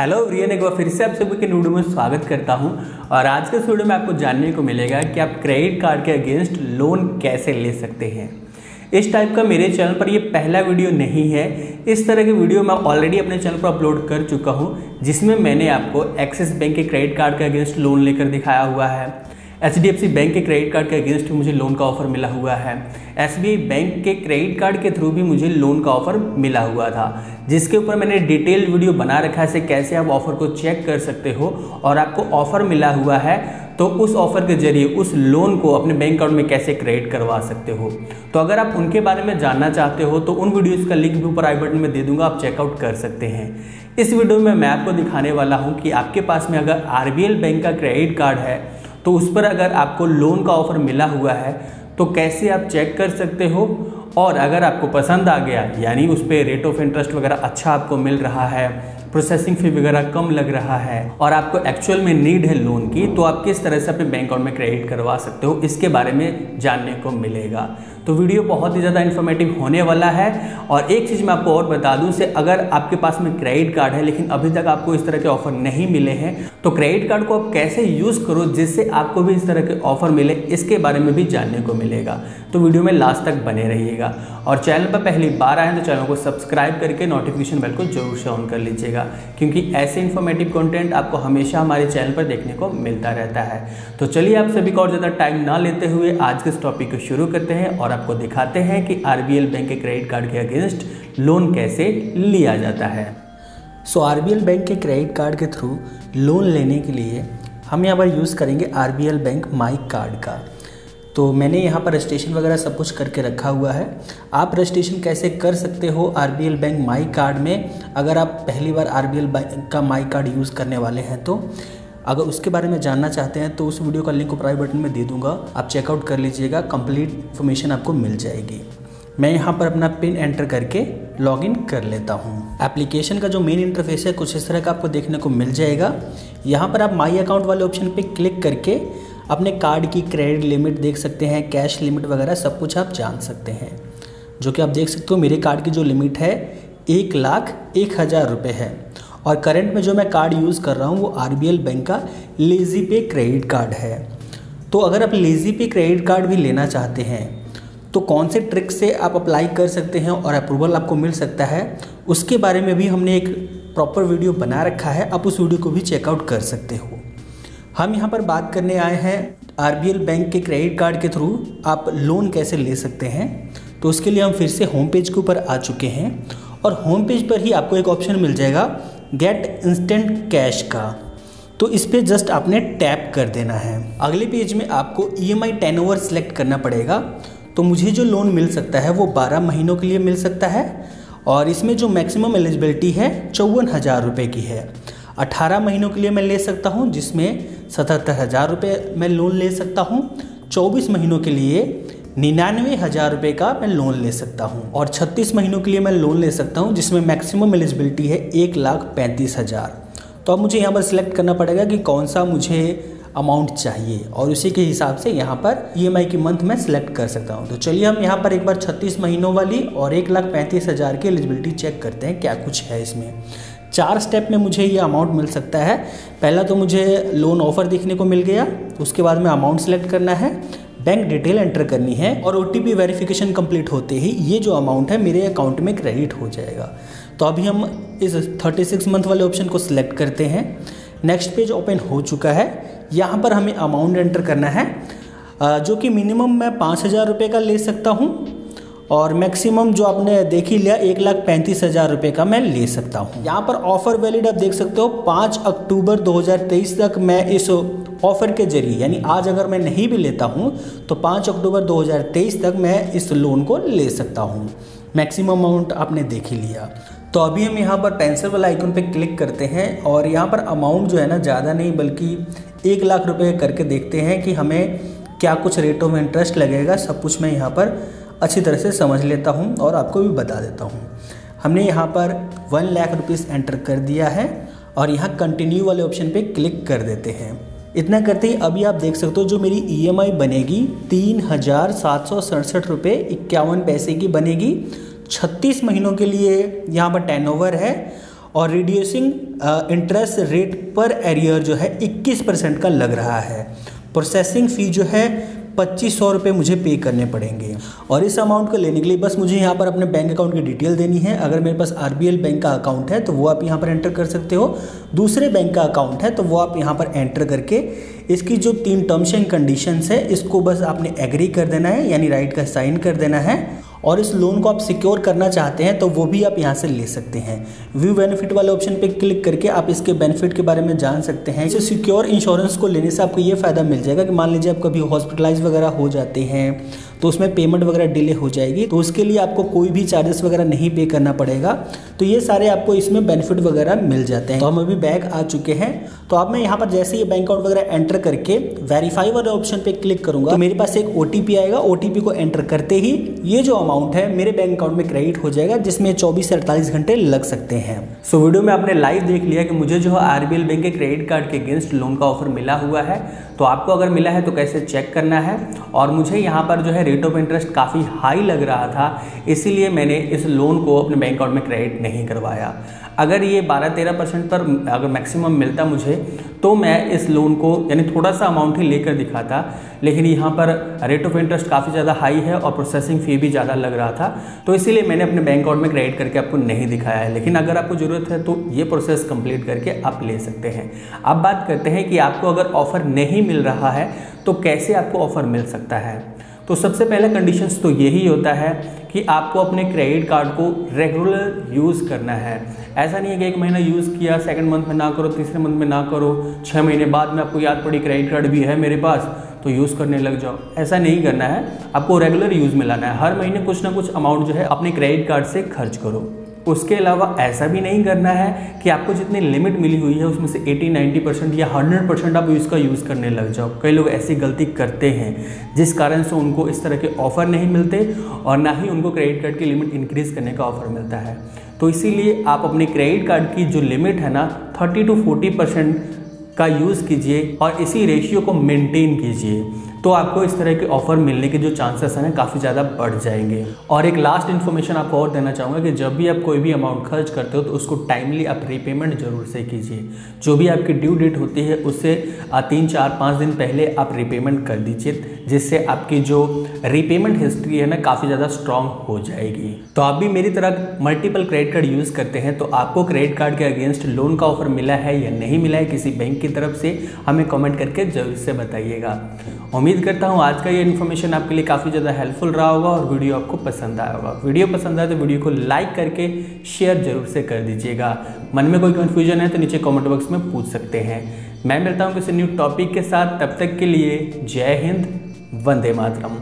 Hello rayon एक बार फिर से आप सभी के वीडियो में स्वागत करता हूँ। और आज के वीडियो में आपको जानने को मिलेगा कि आप क्रेडिट कार्ड के अगेंस्ट लोन कैसे ले सकते हैं। इस टाइप का मेरे चैनल पर ये पहला वीडियो नहीं है। इस तरह के वीडियो मैं ऑलरेडी अपने चैनल पर अपलोड कर चुका हूँ, जिसमें मैंने आपको एक्सिस बैंक के क्रेडिट कार्ड के अगेंस्ट लोन लेकर दिखाया हुआ है। HDFC बैंक के क्रेडिट कार्ड के अगेंस्ट मुझे लोन का ऑफ़र मिला हुआ है। SBI बैंक के क्रेडिट कार्ड के थ्रू भी मुझे लोन का ऑफ़र मिला हुआ था, जिसके ऊपर मैंने डिटेल वीडियो बना रखा है कैसे आप ऑफ़र को चेक कर सकते हो और आपको ऑफ़र मिला हुआ है तो उस ऑफ़र के ज़रिए उस लोन को अपने बैंक अकाउंट में कैसे क्रेडिट करवा सकते हो। तो अगर आप उनके बारे में जानना चाहते हो तो उन वीडियोज़ का लिंक भी ऊपर आई बटन में दे दूँगा, आप चेकआउट कर सकते हैं। इस वीडियो में मैं आपको दिखाने वाला हूँ कि आपके पास में अगर RBL बैंक का क्रेडिट कार्ड है तो उस पर अगर आपको लोन का ऑफ़र मिला हुआ है तो कैसे आप चेक कर सकते हो? और अगर आपको पसंद आ गया, यानी उस पर रेट ऑफ़ इंटरेस्ट वगैरह अच्छा आपको मिल रहा है प्रोसेसिंग फ़ी वगैरह कम लग रहा है, और आपको एक्चुअल में नीड है लोन की तो आप किस तरह से अपने बैंक अकाउंट में क्रेडिट करवा सकते हो? इसके बारे में जानने को मिलेगा। तो वीडियो बहुत ही ज़्यादा इन्फॉर्मेटिव होने वाला है। और एक चीज़ मैं आपको और बता दूँ, से अगर आपके पास में क्रेडिट कार्ड है, लेकिन अभी तक आपको इस तरह के ऑफ़र नहीं मिले हैं तो क्रेडिट कार्ड को आप कैसे यूज़ करो जिससे आपको भी इस तरह के ऑफ़र मिले, इसके बारे में भी जानने को मिलेगा। तो वीडियो में लास्ट तक बने रहिएगा। और चैनल पर पहली बार आए तो चैनल को सब्सक्राइब करके नोटिफिकेशन बेल को ज़रूर से ऑन कर लीजिएगा। क्योंकि ऐसे इन्फॉर्मेटिव कंटेंट आपको हमेशा हमारे चैनल पर देखने को मिलता रहता है। तो चलिए आप सभी को और ज़्यादा टाइम ना लेते हुए आज के इस टॉपिक को शुरू करते हैं और आपको दिखाते हैं कि आर बैंक के क्रेडिट कार्ड के अगेंस्ट लोन कैसे लिया जाता है। सो आर बैंक के क्रेडिट कार्ड के थ्रू लोन लेने के लिए हम यहाँ पर यूज़ करेंगे आर बैंक माई कार्ड का। तो मैंने यहाँ पर रजिस्ट्रेशन वगैरह सब कुछ करके रखा हुआ है। आप रजिस्ट्रेशन कैसे कर सकते हो आरबीएल बैंक माई कार्ड में? अगर आप पहली बार आरबीएल बैंक का माई कार्ड यूज़ करने वाले हैं तो अगर उसके बारे में जानना चाहते हैं तो उस वीडियो का लिंक ऊपर बटन में दे दूँगा। आप चेकआउट कर लीजिएगा कंप्लीट इन्फॉर्मेशन आपको मिल जाएगी। मैं यहाँ पर अपना पिन एंटर करके लॉगिन कर लेता हूँ। एप्लीकेशन का जो मेन इंटरफेस है, कुछ इस तरह का आपको देखने को मिल जाएगा। यहाँ पर आप माई अकाउंट वाले ऑप्शन पे क्लिक करके अपने कार्ड की क्रेडिट लिमिट देख सकते हैं कैश लिमिट वगैरह सब कुछ आप जान सकते हैं। जो कि आप देख सकते हो, मेरे कार्ड की जो लिमिट है, एक लाख एक हज़ार रुपये है। और करंट में जो मैं कार्ड यूज़ कर रहा हूँ, वो आर बैंक का लेज़ी पे क्रेडिट कार्ड है। तो अगर आप लेज़ी पे क्रेडिट कार्ड भी लेना चाहते हैं तो कौन से ट्रिक से आप अप्लाई कर सकते हैं और अप्रूवल आपको मिल सकता है, उसके बारे में भी हमने एक प्रॉपर वीडियो बना रखा है। आप उस वीडियो को भी चेकआउट कर सकते हो। हम यहाँ पर बात करने आए हैं आरबीएल बैंक के क्रेडिट कार्ड के थ्रू आप लोन कैसे ले सकते हैं। तो उसके लिए हम फिर से होम पेज के ऊपर आ चुके हैं और होम पेज पर ही आपको एक ऑप्शन मिल जाएगा गेट इंस्टेंट कैश का तो इस पर जस्ट आपने टैप कर देना है। अगले पेज में आपको E M I tenure select करना पड़ेगा। तो मुझे जो लोन मिल सकता है वो बारह महीनों के लिए मिल सकता है और इसमें जो मैक्सिमम एलिजिबिलिटी है, चौवन हज़ार रुपये की है। अठारह महीनों के लिए मैं ले सकता हूँ, जिसमें सतहत्तर हज़ार रुपये मैं लोन ले सकता हूँ। चौबीस महीनों के लिए निन्यानवे हज़ार रुपये का मैं लोन ले सकता हूँ और छत्तीस महीनों के लिए मैं लोन ले सकता हूँ, जिसमें मैक्सिमम एलिजिबिलिटी है एक लाख पैंतीस हज़ार। तो अब मुझे यहाँ पर सिलेक्ट करना पड़ेगा कि कौन सा मुझे अमाउंट चाहिए और उसी के हिसाब से यहाँ पर ईएमआई की मंथ में सिलेक्ट कर सकता हूँ। तो चलिए हम यहाँ पर एक बार छत्तीस महीनों वाली और एक लाख पैंतीस हज़ार की एलिजिबिलिटी चेक करते हैं क्या कुछ है इसमें। चार स्टेप में मुझे ये अमाउंट मिल सकता है। पहला तो मुझे लोन ऑफ़र देखने को मिल गया, उसके बाद में अमाउंट सेलेक्ट करना है। बैंक डिटेल एंटर करनी है और ओ टी वेरिफिकेशन कंप्लीट होते ही ये जो अमाउंट है मेरे अकाउंट में क्रेडिट हो जाएगा। तो अभी हम इस 36 मंथ वाले ऑप्शन को सिलेक्ट करते हैं। नेक्स्ट पेज ओपन हो चुका है। यहाँ पर हमें अमाउंट एंटर करना है। जो कि मिनिमम मैं पाँच हज़ार रुपये का ले सकता हूँ। और मैक्सिमम जो आपने देख ही लिया, एक लाख पैंतीस हज़ार रुपये का मैं ले सकता हूँ। यहाँ पर ऑफ़र वैलिड आप देख सकते हो, पाँच अक्टूबर 2023 तक मैं इस ऑफ़र के ज़रिए, यानी आज अगर मैं नहीं भी लेता हूँ तो पाँच अक्टूबर 2023 तक मैं इस लोन को ले सकता हूँ। मैक्सिमम अमाउंट आपने देख ही लिया। तो अभी हम यहाँ पर पेंसिल वाला आइकन पे क्लिक करते हैं और यहाँ पर अमाउंट जो है ना, ज़्यादा नहीं बल्कि एक लाख रुपए करके देखते हैं कि हमें क्या कुछ रेटों में इंटरेस्ट लगेगा, सब कुछ मैं यहाँ पर अच्छी तरह से समझ लेता हूँ और आपको भी बता देता हूँ। हमने यहाँ पर वन लाख रुपीज़ एंटर कर दिया है और यहाँ कंटिन्यू वाले ऑप्शन पे क्लिक कर देते हैं। इतना करते ही अभी आप देख सकते हो जो मेरी ईएमआई बनेगी, तीन हज़ार सात सौ सड़सठ रुपये इक्यावन पैसे की बनेगी। छत्तीस महीनों के लिए यहाँ पर टेन है और रिड्यूसिंग इंटरेस्ट रेट पर एरियर जो है 21 परसेंट का लग रहा है। प्रोसेसिंग फ़ी जो है पच्चीस सौ रुपये मुझे पे करने पड़ेंगे। और इस अमाउंट को लेने के लिए बस मुझे यहाँ पर अपने बैंक अकाउंट की डिटेल देनी है। अगर मेरे पास आर बैंक का अकाउंट है तो वो आप यहाँ पर एंटर कर सकते हो। दूसरे बैंक का अकाउंट है तो वो आप यहाँ पर एंटर करके इसकी जो तीन टर्म्स एंड कंडीशंस है, इसको बस आपने एग्री कर देना है, यानी राइट का साइन कर देना है। और इस लोन को आप सिक्योर करना चाहते हैं तो वो भी आप यहाँ से ले सकते हैं। व्यू बेनिफिट वाले ऑप्शन पर क्लिक करके आप इसके बेनिफिट के बारे में जान सकते हैं। इसे सिक्योर इंश्योरेंस को लेने से आपको ये फ़ायदा मिल जाएगा कि मान लीजिए आप कभी हॉस्पिटलाइज वगैरह हो जाते हैं तो उसमें पेमेंट वगैरह डिले हो जाएगी। तो उसके लिए आपको कोई भी चार्जेस वगैरह नहीं पे करना पड़ेगा। तो ये सारे आपको इसमें बेनिफिट वगैरह मिल जाते हैं। तो हम अभी बैग आ चुके हैं। तो अब मैं यहाँ पर जैसे ये बैंक अकाउंट वगैरह एंटर करके वेरीफाई वाले ऑप्शन पे क्लिक करूँगा तो मेरे पास एक ओटीपी आएगा। ओटीपी को एंटर करते ही ये जो अमाउंट है मेरे बैंक अकाउंट में क्रेडिट हो जाएगा, जिसमें चौबीस से अड़तालीस घंटे लग सकते हैं। सो वीडियो में आपने लाइव देख लिया कि मुझे जो है आरबीएल बैंक के क्रेडिट कार्ड के अगेंस्ट लोन का ऑफ़र मिला हुआ है। तो आपको अगर मिला है तो कैसे चेक करना है? और मुझे यहाँ पर जो है रेट ऑफ़ इंटरेस्ट काफ़ी हाई लग रहा था, इसीलिए मैंने इस लोन को अपने बैंक अकाउंट में क्रेडिट नहीं करवाया। अगर ये 12-13 परसेंट पर अगर मैक्सिमम मिलता मुझे तो मैं इस लोन को, यानी थोड़ा सा अमाउंट ही लेकर दिखाता। लेकिन यहाँ पर रेट ऑफ़ इंटरेस्ट काफ़ी ज़्यादा हाई है और प्रोसेसिंग फ़ी भी ज़्यादा लग रहा था। तो इसीलिए मैंने अपने बैंक अकाउंट में क्रेडिट करके आपको नहीं दिखाया है। लेकिन अगर आपको ज़रूरत है तो ये प्रोसेस कंप्लीट करके आप ले सकते हैं। अब बात करते हैं कि आपको अगर ऑफ़र नहीं मिल रहा है तो कैसे आपको ऑफ़र मिल सकता है? तो सबसे पहले कंडीशंस तो यही होता है कि आपको अपने क्रेडिट कार्ड को रेगुलर यूज़ करना है। ऐसा नहीं है कि एक महीना यूज़ किया सेकंड मंथ में ना करो, तीसरे मंथ में ना करो छः महीने बाद में आपको याद पड़ी क्रेडिट कार्ड भी है मेरे पास तो यूज़ करने लग जाओ। ऐसा नहीं करना है, आपको रेगुलर यूज़ में लाना है। हर महीने कुछ ना कुछ अमाउंट जो है अपने क्रेडिट कार्ड से खर्च करो। उसके अलावा ऐसा भी नहीं करना है कि आपको जितनी लिमिट मिली हुई है, उसमें से 80 90 परसेंट या 100 परसेंट आप इसका यूज़ करने लग जाओ। कई लोग ऐसी गलती करते हैं, जिस कारण से उनको इस तरह के ऑफ़र नहीं मिलते और ना ही उनको क्रेडिट कार्ड की लिमिट इंक्रीज़ करने का ऑफ़र मिलता है। तो इसीलिए आप अपने क्रेडिट कार्ड की जो लिमिट है ना थर्टी टू फोर्टी परसेंट का यूज़ कीजिए और इसी रेशियो को मेंटेन कीजिए। तो आपको इस तरह के ऑफ़र मिलने के जो चांसेस हैं काफ़ी ज़्यादा बढ़ जाएँगे। और एक लास्ट इन्फॉर्मेशन आपको और देना चाहूँगा कि जब भी आप कोई भी अमाउंट खर्च करते हो तो उसको टाइमली आप रीपेमेंट ज़रूर से कीजिए। जो भी आपकी ड्यू डेट होती है उससे तीन, चार, पाँच दिन पहले आप रीपेमेंट कर दीजिए, जिससे आपकी जो रीपेमेंट हिस्ट्री है ना, काफ़ी ज़्यादा स्ट्रांग हो जाएगी। तो आप भी मेरी तरह मल्टीपल क्रेडिट कार्ड यूज़ करते हैं तो आपको क्रेडिट कार्ड के अगेंस्ट लोन का ऑफ़र मिला है या नहीं मिला है, किसी बैंक की तरफ़ से, हमें कमेंट करके ज़रूर से बताइएगा। उम्मीद करता हूँ आज का ये इन्फॉर्मेशन आपके लिए काफ़ी ज़्यादा हेल्पफुल रहा होगा और वीडियो आपको पसंद आया होगा। वीडियो पसंद आए तो वीडियो को लाइक करके शेयर ज़रूर से कर दीजिएगा। मन में कोई कन्फ्यूज़न है तो नीचे कॉमेंट बॉक्स में पूछ सकते हैं। मैं मिलता हूँ किसी न्यू टॉपिक के साथ। तब तक के लिए जय हिंद, वंदे मातरम।